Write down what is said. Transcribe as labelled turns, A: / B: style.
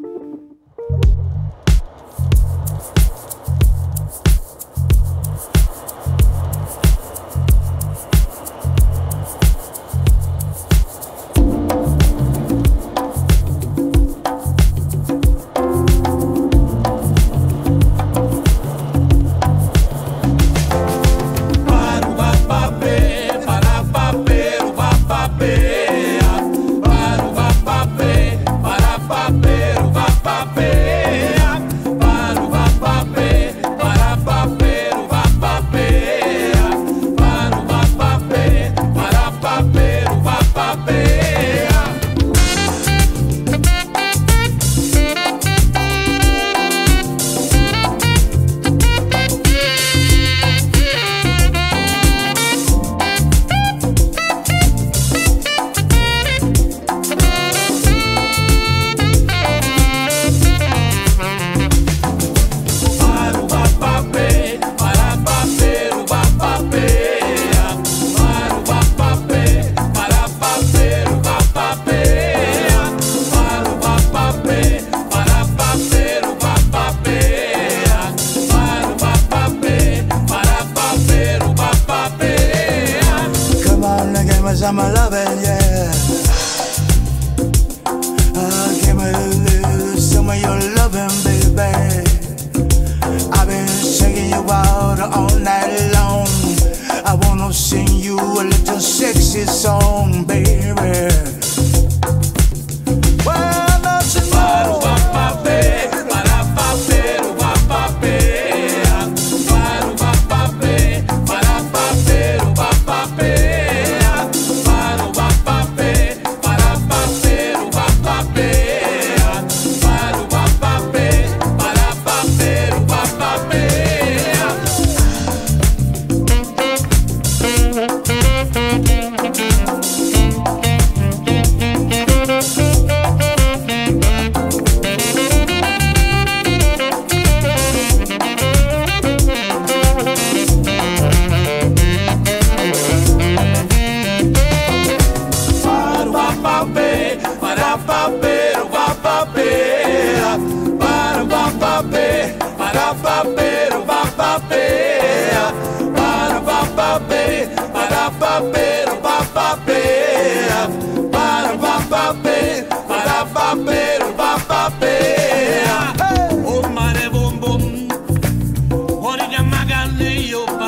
A: Come give me some loving, yeah. Give me a some of your loving, baby. I've been shaking you out all night long. I wanna sing you a little sexy song, baby. Oh, mare bom bom,
B: orilla magaleyo.